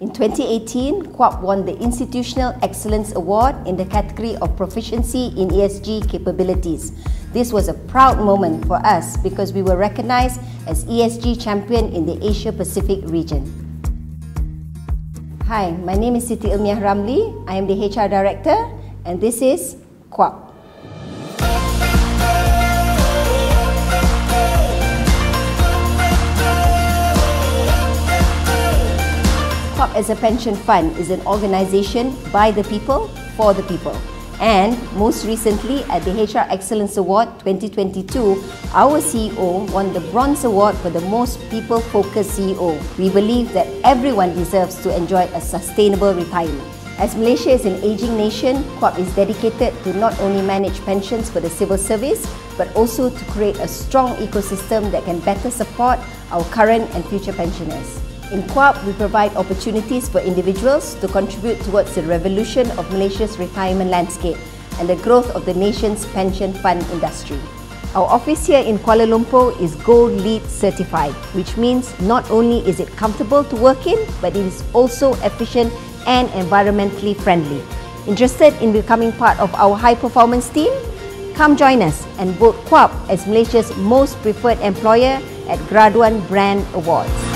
In 2018, KWAP won the Institutional Excellence Award in the category of Proficiency in ESG Capabilities. This was a proud moment for us because we were recognized as ESG champion in the Asia Pacific region. Hi, my name is Siti Ilmiah Ramli. I am the HR Director and this is KWAP. As a pension fund is an organisation by the people, for the people. And most recently at the HR Excellence Award 2022, our CEO won the Bronze Award for the most people-focused CEO. We believe that everyone deserves to enjoy a sustainable retirement. As Malaysia is an ageing nation, KWAP is dedicated to not only manage pensions for the civil service, but also to create a strong ecosystem that can better support our current and future pensioners. In KWAP, we provide opportunities for individuals to contribute towards the revolution of Malaysia's retirement landscape and the growth of the nation's pension fund industry. Our office here in Kuala Lumpur is Gold LEED certified, which means not only is it comfortable to work in, but it is also efficient and environmentally friendly. Interested in becoming part of our high performance team? Come join us and vote KWAP as Malaysia's most preferred employer at Graduan Brand Awards.